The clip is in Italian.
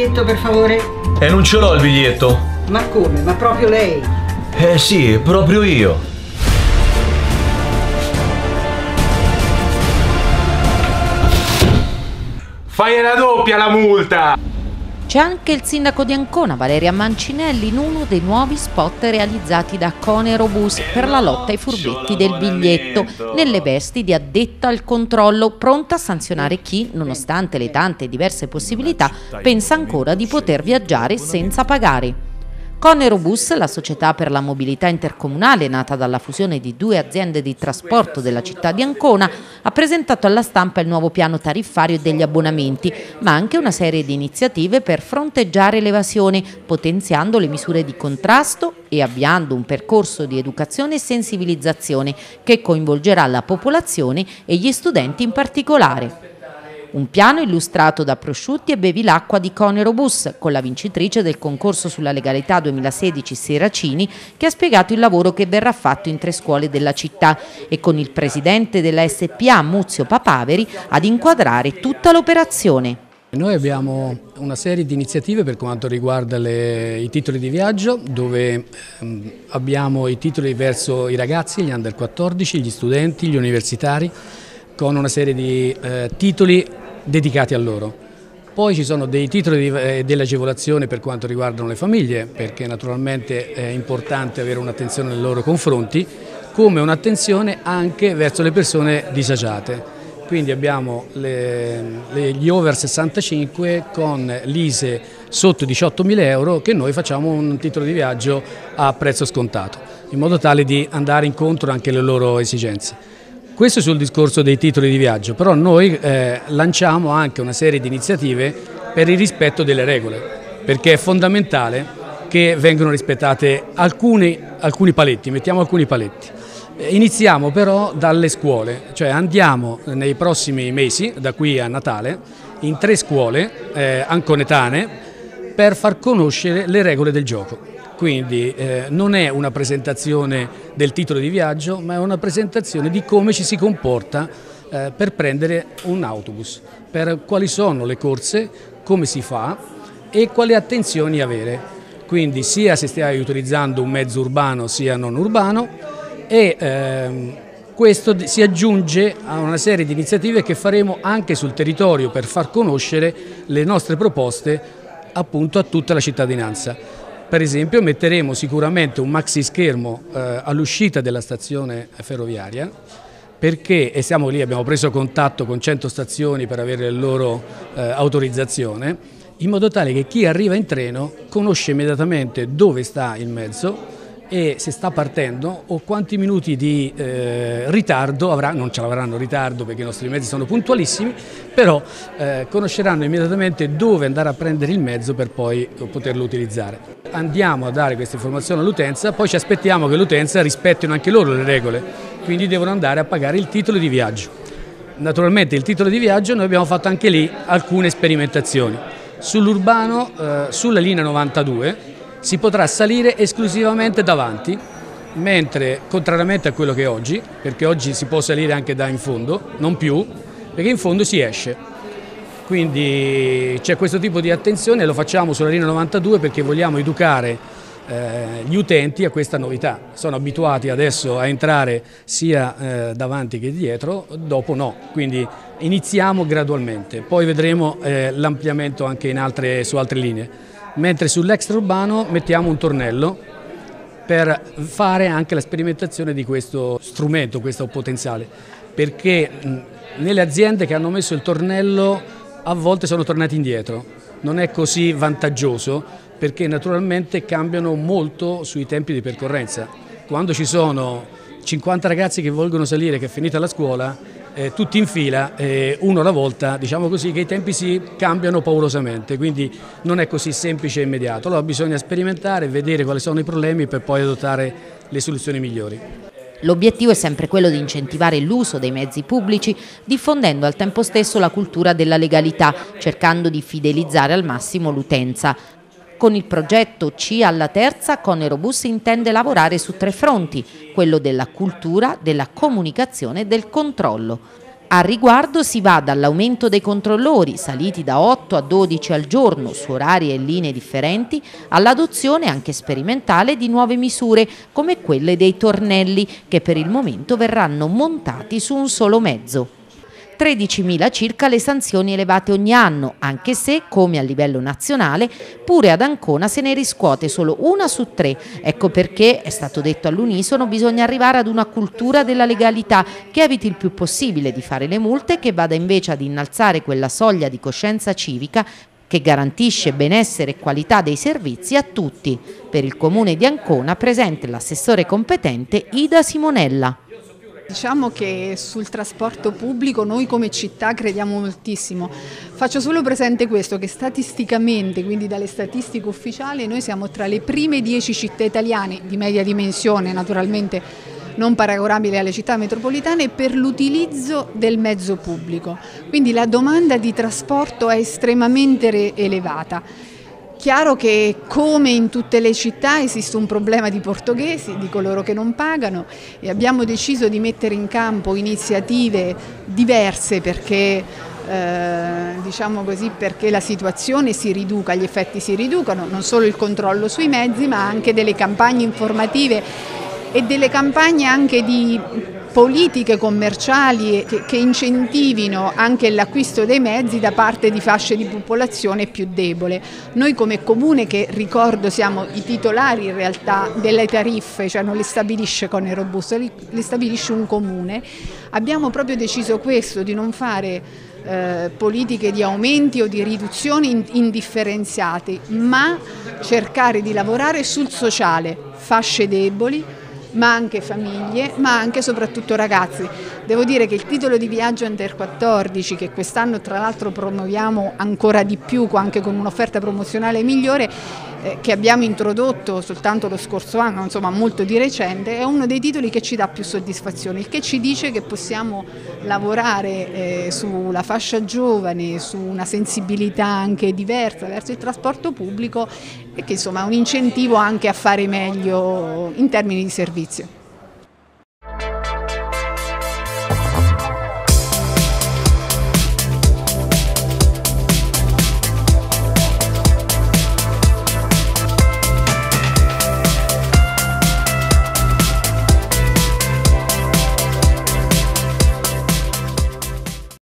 biglietto, per favore? E non ce l'ho il biglietto. Ma come? Ma proprio lei? Eh sì, proprio io. Fai la doppia la multa! C'è anche il sindaco di Ancona, Valeria Mancinelli, in uno dei nuovi spot realizzati da Conerobus per la lotta ai furbetti del biglietto, nelle vesti di addetta al controllo, pronta a sanzionare chi, nonostante le tante diverse possibilità, pensa ancora di poter viaggiare senza pagare. Conerobus, la società per la mobilità intercomunale nata dalla fusione di due aziende di trasporto della città di Ancona, ha presentato alla stampa il nuovo piano tariffario degli abbonamenti, ma anche una serie di iniziative per fronteggiare l'evasione, potenziando le misure di contrasto e avviando un percorso di educazione e sensibilizzazione che coinvolgerà la popolazione e gli studenti in particolare. Un piano illustrato da Prosciutti e Bevilacqua di Conero Bus, con la vincitrice del concorso sulla legalità 2016 Seracini, che ha spiegato il lavoro che verrà fatto in tre scuole della città e con il presidente della SPA Muzio Papaveri ad inquadrare tutta l'operazione. Noi abbiamo una serie di iniziative per quanto riguarda le, i titoli di viaggio dove ehm, abbiamo i titoli verso i ragazzi, gli under 14, gli studenti, gli universitari con una serie di eh, titoli dedicati a loro. Poi ci sono dei titoli eh, dell'agevolazione per quanto riguardano le famiglie, perché naturalmente è importante avere un'attenzione nei loro confronti, come un'attenzione anche verso le persone disagiate. Quindi abbiamo le, le, gli over 65 con l'ISE sotto 18.000 euro che noi facciamo un titolo di viaggio a prezzo scontato, in modo tale di andare incontro anche alle loro esigenze. Questo sul discorso dei titoli di viaggio, però noi eh, lanciamo anche una serie di iniziative per il rispetto delle regole, perché è fondamentale che vengano rispettate alcuni, alcuni paletti, mettiamo alcuni paletti. Eh, iniziamo però dalle scuole, cioè andiamo nei prossimi mesi, da qui a Natale, in tre scuole eh, anconetane per far conoscere le regole del gioco. Quindi eh, non è una presentazione del titolo di viaggio, ma è una presentazione di come ci si comporta eh, per prendere un autobus, per quali sono le corse, come si fa e quali attenzioni avere. Quindi sia se stai utilizzando un mezzo urbano sia non urbano e ehm, questo si aggiunge a una serie di iniziative che faremo anche sul territorio per far conoscere le nostre proposte appunto a tutta la cittadinanza. Per esempio metteremo sicuramente un maxi schermo eh, all'uscita della stazione ferroviaria perché, e siamo lì, abbiamo preso contatto con 100 stazioni per avere la loro eh, autorizzazione, in modo tale che chi arriva in treno conosce immediatamente dove sta il mezzo, e se sta partendo o quanti minuti di eh, ritardo avrà, non ce l'avranno ritardo perché i nostri mezzi sono puntualissimi, però eh, conosceranno immediatamente dove andare a prendere il mezzo per poi poterlo utilizzare. Andiamo a dare questa informazione all'utenza, poi ci aspettiamo che l'utenza rispettino anche loro le regole, quindi devono andare a pagare il titolo di viaggio. Naturalmente il titolo di viaggio noi abbiamo fatto anche lì alcune sperimentazioni. Sull'urbano, eh, sulla linea 92, si potrà salire esclusivamente davanti, mentre contrariamente a quello che è oggi, perché oggi si può salire anche da in fondo, non più, perché in fondo si esce. Quindi c'è questo tipo di attenzione lo facciamo sulla linea 92 perché vogliamo educare eh, gli utenti a questa novità. Sono abituati adesso a entrare sia eh, davanti che dietro, dopo no. Quindi iniziamo gradualmente, poi vedremo eh, l'ampliamento anche altre, su altre linee mentre sull'extraurbano mettiamo un tornello per fare anche la sperimentazione di questo strumento, questo potenziale, perché nelle aziende che hanno messo il tornello a volte sono tornati indietro, non è così vantaggioso perché naturalmente cambiano molto sui tempi di percorrenza. Quando ci sono 50 ragazzi che vogliono salire, che è finita la scuola, eh, tutti in fila, eh, uno alla volta, diciamo così che i tempi si cambiano paurosamente, quindi non è così semplice e immediato. Allora bisogna sperimentare, vedere quali sono i problemi per poi adottare le soluzioni migliori. L'obiettivo è sempre quello di incentivare l'uso dei mezzi pubblici, diffondendo al tempo stesso la cultura della legalità, cercando di fidelizzare al massimo l'utenza. Con il progetto C alla terza, Conerobus intende lavorare su tre fronti, quello della cultura, della comunicazione e del controllo. A riguardo si va dall'aumento dei controllori, saliti da 8 a 12 al giorno su orari e linee differenti, all'adozione anche sperimentale di nuove misure come quelle dei tornelli che per il momento verranno montati su un solo mezzo. 13.000 circa le sanzioni elevate ogni anno, anche se, come a livello nazionale, pure ad Ancona se ne riscuote solo una su tre. Ecco perché, è stato detto all'unisono, bisogna arrivare ad una cultura della legalità che eviti il più possibile di fare le multe che vada invece ad innalzare quella soglia di coscienza civica che garantisce benessere e qualità dei servizi a tutti. Per il comune di Ancona presente l'assessore competente Ida Simonella. Diciamo che sul trasporto pubblico noi come città crediamo moltissimo. Faccio solo presente questo, che statisticamente, quindi dalle statistiche ufficiali, noi siamo tra le prime dieci città italiane, di media dimensione naturalmente non paragonabili alle città metropolitane, per l'utilizzo del mezzo pubblico. Quindi la domanda di trasporto è estremamente elevata. Chiaro che come in tutte le città esiste un problema di portoghesi, di coloro che non pagano e abbiamo deciso di mettere in campo iniziative diverse perché, eh, diciamo così, perché la situazione si riduca, gli effetti si riducano, non solo il controllo sui mezzi ma anche delle campagne informative e delle campagne anche di politiche commerciali che, che incentivino anche l'acquisto dei mezzi da parte di fasce di popolazione più debole. Noi come comune che ricordo siamo i titolari in realtà delle tariffe, cioè non le stabilisce Conerobus, le stabilisce un comune, abbiamo proprio deciso questo, di non fare eh, politiche di aumenti o di riduzioni indifferenziate, ma cercare di lavorare sul sociale, fasce deboli, ma anche famiglie, ma anche e soprattutto ragazzi. Devo dire che il titolo di viaggio Under 14, che quest'anno tra l'altro promuoviamo ancora di più, anche con un'offerta promozionale migliore, eh, che abbiamo introdotto soltanto lo scorso anno, insomma molto di recente, è uno dei titoli che ci dà più soddisfazione, il che ci dice che possiamo lavorare eh, sulla fascia giovane, su una sensibilità anche diversa verso il trasporto pubblico e che insomma è un incentivo anche a fare meglio in termini di servizio.